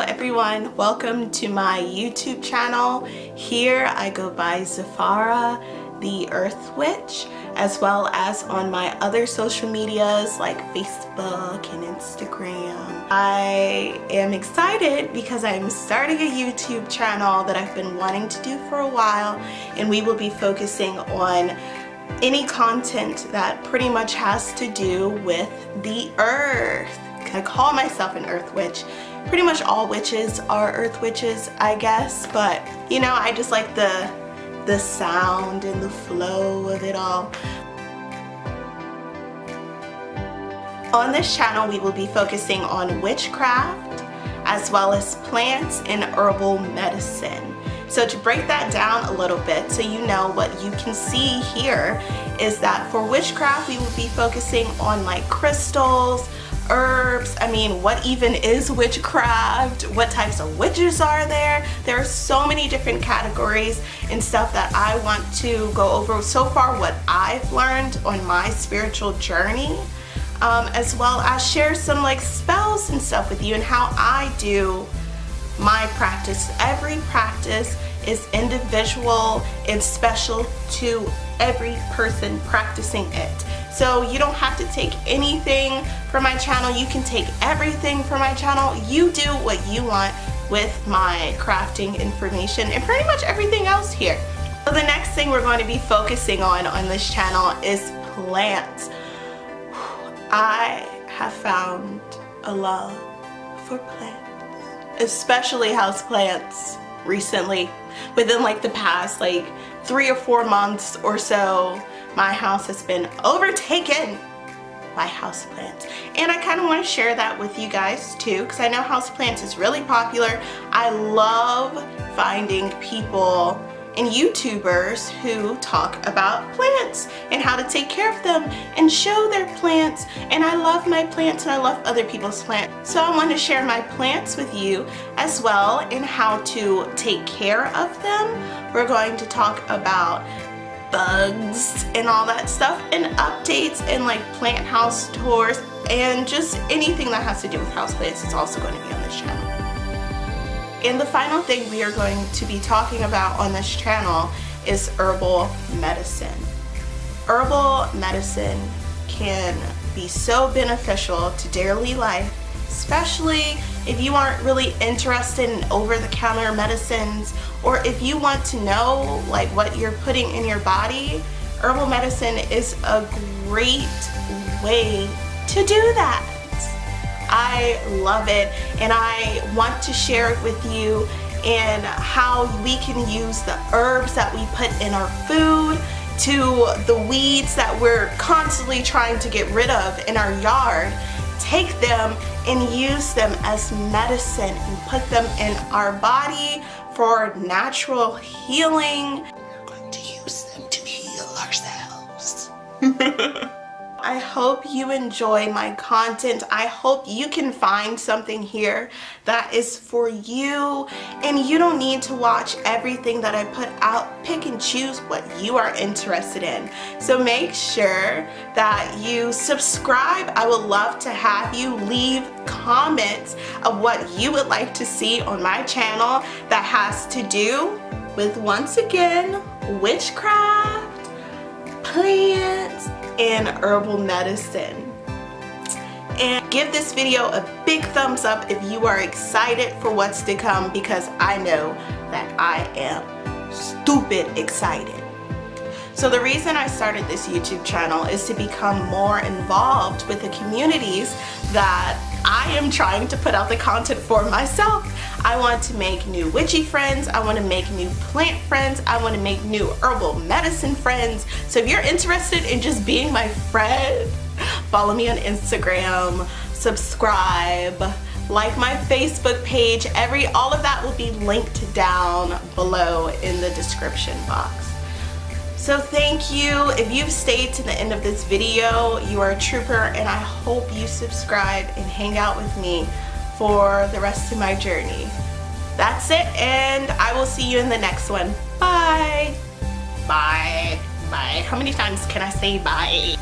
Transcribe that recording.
everyone, welcome to my YouTube channel. Here I go by Zafara the Earth Witch as well as on my other social medias like Facebook and Instagram. I am excited because I'm starting a YouTube channel that I've been wanting to do for a while and we will be focusing on any content that pretty much has to do with the earth. I call myself an earth witch. Pretty much all witches are earth witches, I guess, but you know, I just like the the sound and the flow of it all. On this channel, we will be focusing on witchcraft as well as plants and herbal medicine. So to break that down a little bit so you know what you can see here is that for witchcraft we will be focusing on like crystals, herbs. I mean, what even is witchcraft? What types of witches are there? There are so many different categories and stuff that I want to go over so far what I've learned on my spiritual journey. Um, as well as share some like spells and stuff with you and how I do my practice. Every practice is individual and special to every person practicing it. So you don't have to take anything from my channel. You can take everything from my channel. You do what you want with my crafting information and pretty much everything else here. So the next thing we're going to be focusing on on this channel is plants. I have found a love for plants, especially house plants recently within like the past like three or four months or so my house has been overtaken by houseplants. And I kind of want to share that with you guys too because I know houseplants is really popular. I love finding people and YouTubers who talk about plants and how to take care of them and show their plants and I love my plants and I love other people's plants. So I want to share my plants with you as well and how to take care of them. We're going to talk about bugs and all that stuff and updates and like plant house tours and just anything that has to do with houseplants is also going to be on this channel. And the final thing we are going to be talking about on this channel is herbal medicine. Herbal medicine can be so beneficial to daily life, especially if you aren't really interested in over-the-counter medicines or if you want to know like what you're putting in your body, herbal medicine is a great way to do that. I love it and I want to share it with you and how we can use the herbs that we put in our food to the weeds that we're constantly trying to get rid of in our yard take them and use them as medicine and put them in our body for natural healing. We're going to use them to heal ourselves. I hope you enjoy my content. I hope you can find something here that is for you and you don't need to watch everything that I put out. Pick and choose what you are interested in. So make sure that you subscribe. I would love to have you leave comments of what you would like to see on my channel that has to do with once again witchcraft, plants, in herbal medicine. And give this video a big thumbs up if you are excited for what's to come because I know that I am stupid excited. So the reason I started this YouTube channel is to become more involved with the communities that I am trying to put out the content for myself. I want to make new witchy friends. I want to make new plant friends. I want to make new herbal medicine friends. So if you're interested in just being my friend, follow me on Instagram, subscribe, like my Facebook page. Every All of that will be linked down below in the description box. So thank you. If you've stayed to the end of this video, you are a trooper and I hope you subscribe and hang out with me for the rest of my journey. That's it and I will see you in the next one. Bye. Bye. Bye. How many times can I say bye?